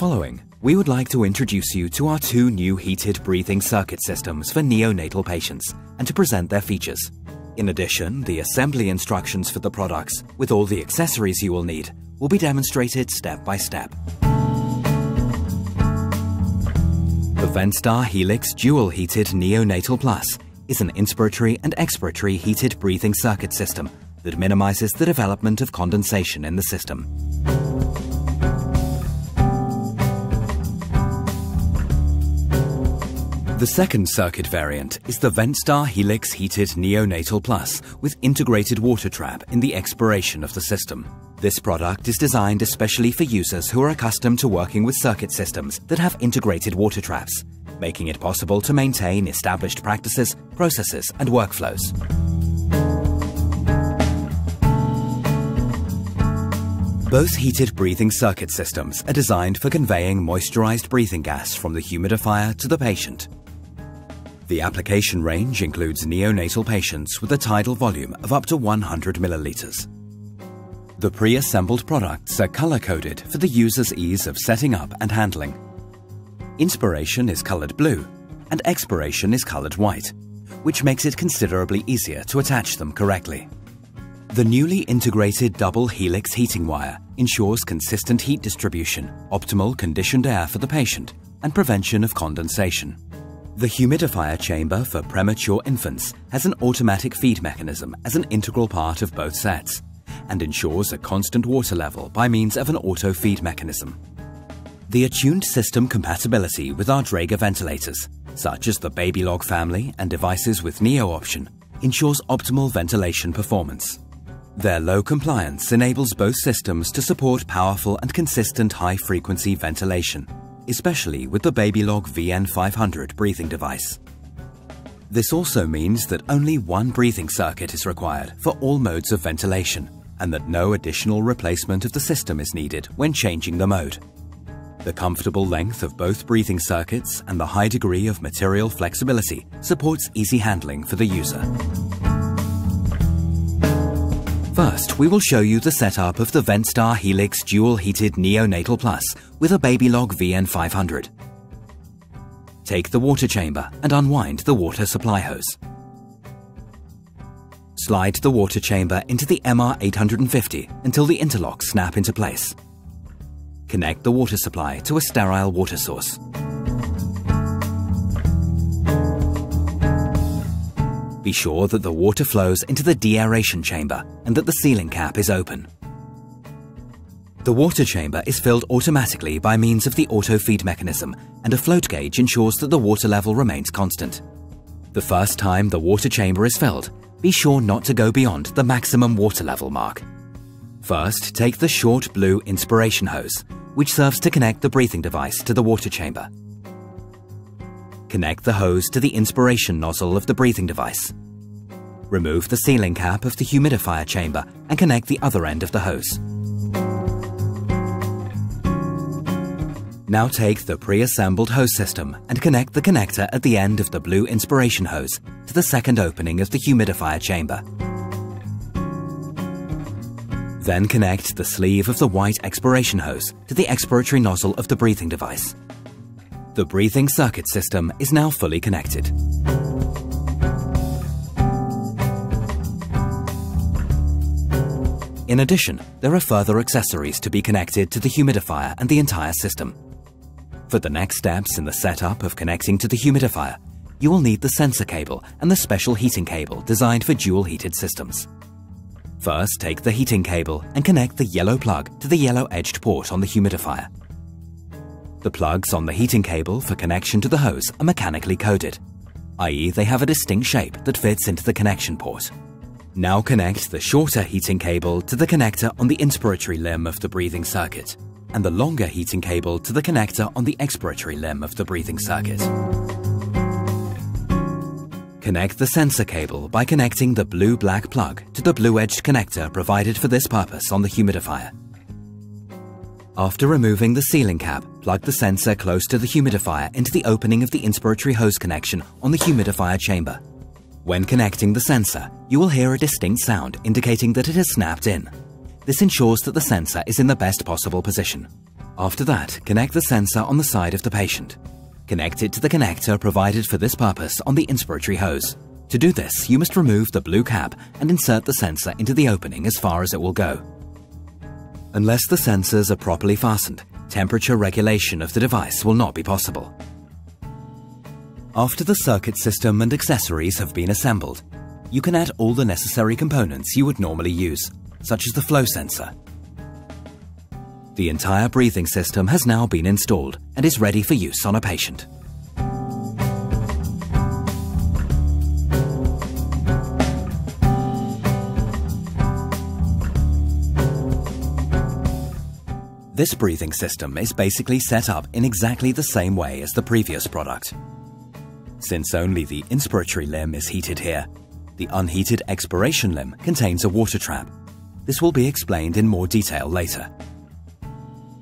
following, we would like to introduce you to our two new heated breathing circuit systems for neonatal patients and to present their features. In addition, the assembly instructions for the products, with all the accessories you will need, will be demonstrated step by step. The Ventstar Helix Dual Heated Neonatal Plus is an inspiratory and expiratory heated breathing circuit system that minimizes the development of condensation in the system. The second circuit variant is the Ventstar Helix Heated Neonatal Plus with integrated water trap in the expiration of the system. This product is designed especially for users who are accustomed to working with circuit systems that have integrated water traps, making it possible to maintain established practices, processes, and workflows. Both heated breathing circuit systems are designed for conveying moisturized breathing gas from the humidifier to the patient. The application range includes neonatal patients with a tidal volume of up to 100 milliliters. The pre-assembled products are color-coded for the user's ease of setting up and handling. Inspiration is colored blue and expiration is colored white, which makes it considerably easier to attach them correctly. The newly integrated double helix heating wire ensures consistent heat distribution, optimal conditioned air for the patient, and prevention of condensation. The humidifier chamber for premature infants has an automatic feed mechanism as an integral part of both sets and ensures a constant water level by means of an auto feed mechanism. The attuned system compatibility with our Draeger ventilators, such as the Babylog family and devices with Neo option, ensures optimal ventilation performance. Their low compliance enables both systems to support powerful and consistent high-frequency ventilation especially with the Babylog VN500 breathing device. This also means that only one breathing circuit is required for all modes of ventilation and that no additional replacement of the system is needed when changing the mode. The comfortable length of both breathing circuits and the high degree of material flexibility supports easy handling for the user. First, we will show you the setup of the Ventstar Helix Dual Heated Neonatal Plus with a Babylog VN500. Take the water chamber and unwind the water supply hose. Slide the water chamber into the MR850 until the interlocks snap into place. Connect the water supply to a sterile water source. Be sure that the water flows into the deaeration chamber and that the sealing cap is open. The water chamber is filled automatically by means of the auto feed mechanism and a float gauge ensures that the water level remains constant. The first time the water chamber is filled, be sure not to go beyond the maximum water level mark. First, take the short blue inspiration hose, which serves to connect the breathing device to the water chamber. Connect the hose to the inspiration nozzle of the breathing device. Remove the sealing cap of the humidifier chamber and connect the other end of the hose. Now take the pre-assembled hose system and connect the connector at the end of the blue inspiration hose to the second opening of the humidifier chamber. Then connect the sleeve of the white expiration hose to the expiratory nozzle of the breathing device. The breathing circuit system is now fully connected. In addition, there are further accessories to be connected to the humidifier and the entire system. For the next steps in the setup of connecting to the humidifier, you will need the sensor cable and the special heating cable designed for dual heated systems. First, take the heating cable and connect the yellow plug to the yellow edged port on the humidifier. The plugs on the heating cable for connection to the hose are mechanically coded, i.e. they have a distinct shape that fits into the connection port. Now connect the shorter heating cable to the connector on the inspiratory limb of the breathing circuit, and the longer heating cable to the connector on the expiratory limb of the breathing circuit. Connect the sensor cable by connecting the blue-black plug to the blue-edged connector provided for this purpose on the humidifier. After removing the sealing cap, plug the sensor close to the humidifier into the opening of the inspiratory hose connection on the humidifier chamber. When connecting the sensor, you will hear a distinct sound indicating that it has snapped in. This ensures that the sensor is in the best possible position. After that, connect the sensor on the side of the patient. Connect it to the connector provided for this purpose on the inspiratory hose. To do this, you must remove the blue cap and insert the sensor into the opening as far as it will go. Unless the sensors are properly fastened, temperature regulation of the device will not be possible. After the circuit system and accessories have been assembled, you can add all the necessary components you would normally use, such as the flow sensor. The entire breathing system has now been installed and is ready for use on a patient. This breathing system is basically set up in exactly the same way as the previous product. Since only the inspiratory limb is heated here, the unheated expiration limb contains a water trap. This will be explained in more detail later.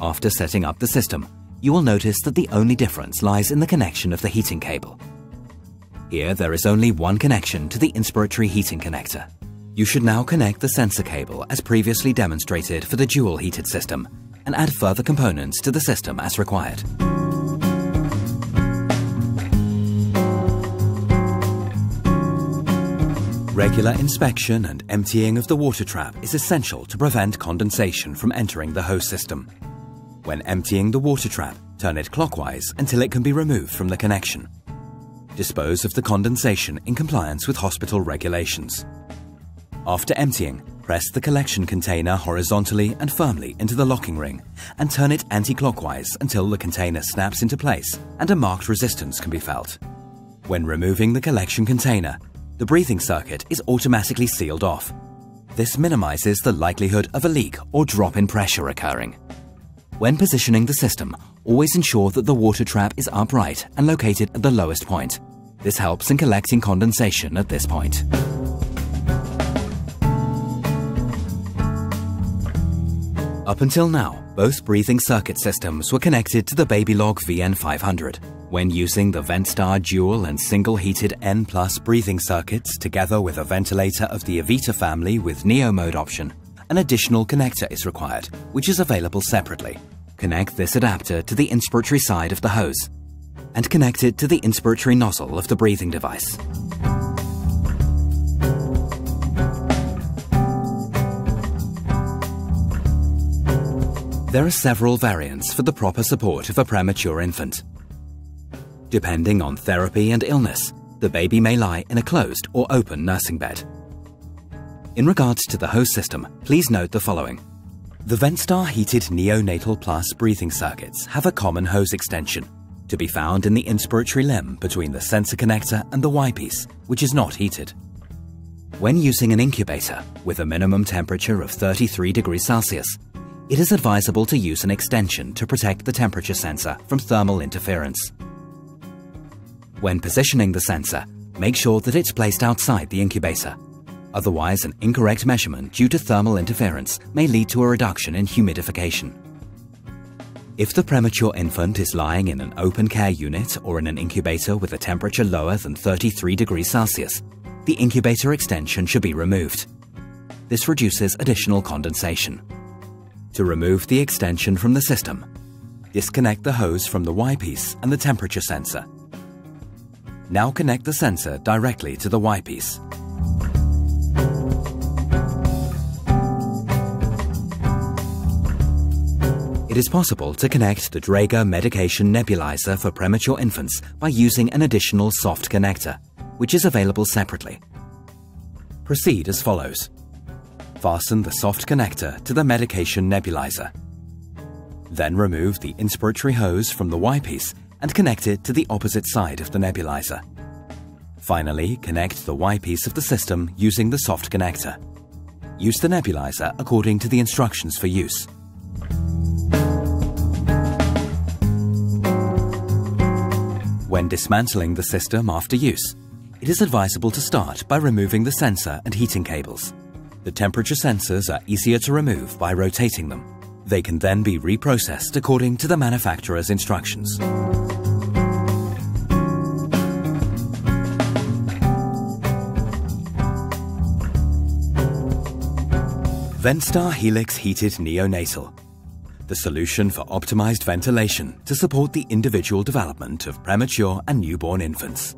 After setting up the system, you will notice that the only difference lies in the connection of the heating cable. Here there is only one connection to the inspiratory heating connector. You should now connect the sensor cable as previously demonstrated for the dual heated system and add further components to the system as required. Regular inspection and emptying of the water trap is essential to prevent condensation from entering the hose system. When emptying the water trap, turn it clockwise until it can be removed from the connection. Dispose of the condensation in compliance with hospital regulations. After emptying, Press the collection container horizontally and firmly into the locking ring and turn it anti-clockwise until the container snaps into place and a marked resistance can be felt. When removing the collection container, the breathing circuit is automatically sealed off. This minimizes the likelihood of a leak or drop in pressure occurring. When positioning the system, always ensure that the water trap is upright and located at the lowest point. This helps in collecting condensation at this point. Up until now, both breathing circuit systems were connected to the Babylog VN500. When using the Ventstar dual and single heated N plus breathing circuits together with a ventilator of the Evita family with Neo mode option, an additional connector is required, which is available separately. Connect this adapter to the inspiratory side of the hose and connect it to the inspiratory nozzle of the breathing device. There are several variants for the proper support of a premature infant. Depending on therapy and illness, the baby may lie in a closed or open nursing bed. In regards to the hose system, please note the following. The Ventstar heated neonatal plus breathing circuits have a common hose extension, to be found in the inspiratory limb between the sensor connector and the Y-piece, which is not heated. When using an incubator with a minimum temperature of 33 degrees Celsius, it is advisable to use an extension to protect the temperature sensor from thermal interference. When positioning the sensor, make sure that it's placed outside the incubator. Otherwise, an incorrect measurement due to thermal interference may lead to a reduction in humidification. If the premature infant is lying in an open care unit or in an incubator with a temperature lower than 33 degrees Celsius, the incubator extension should be removed. This reduces additional condensation. To remove the extension from the system, disconnect the hose from the Y-piece and the temperature sensor. Now connect the sensor directly to the Y-piece. It is possible to connect the Draeger medication nebulizer for premature infants by using an additional soft connector, which is available separately. Proceed as follows. Fasten the soft connector to the medication nebulizer. Then remove the inspiratory hose from the Y-piece and connect it to the opposite side of the nebulizer. Finally, connect the Y-piece of the system using the soft connector. Use the nebulizer according to the instructions for use. When dismantling the system after use, it is advisable to start by removing the sensor and heating cables. The temperature sensors are easier to remove by rotating them. They can then be reprocessed according to the manufacturer's instructions. Ventstar Helix Heated Neonatal. the solution for optimized ventilation to support the individual development of premature and newborn infants.